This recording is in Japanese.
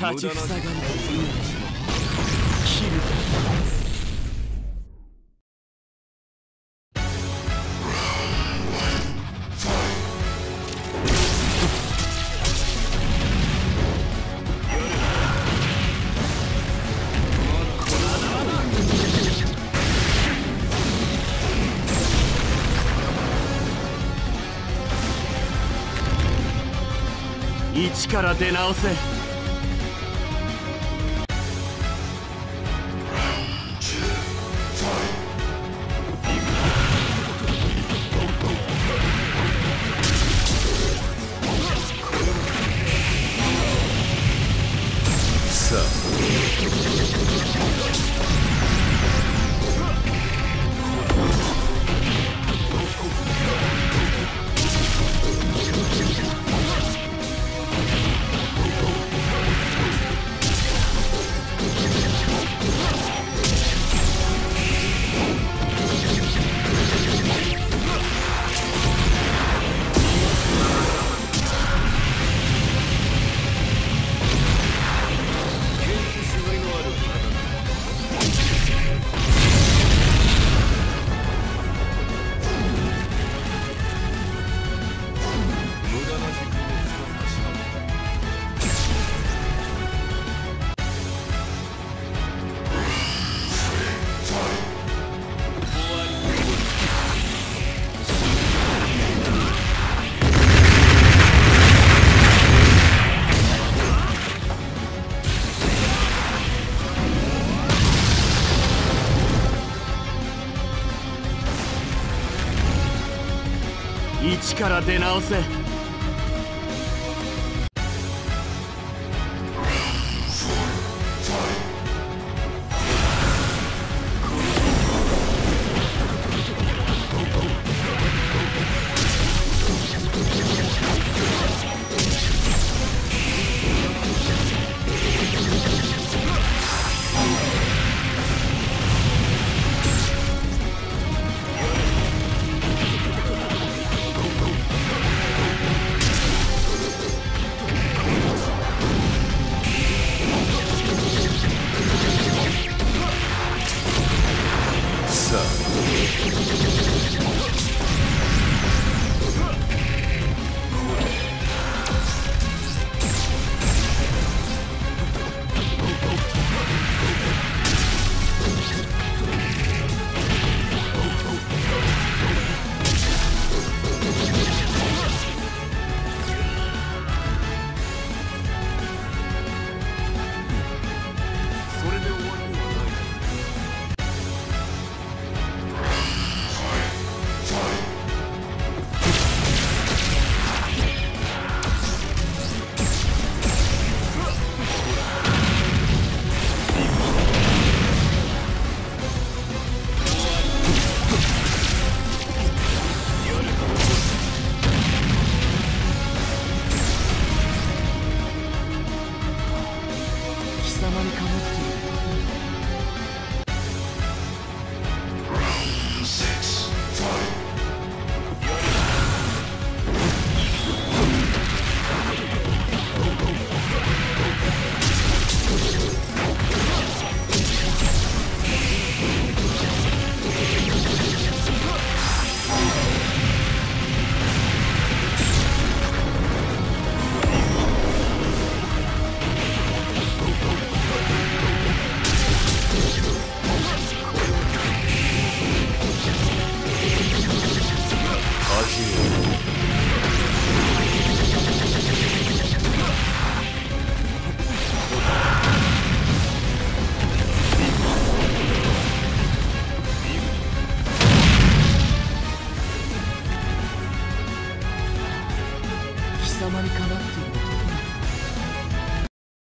立ちふさがりとするのでしょう切る一から出直せ。一から出直せ。様にかなって discover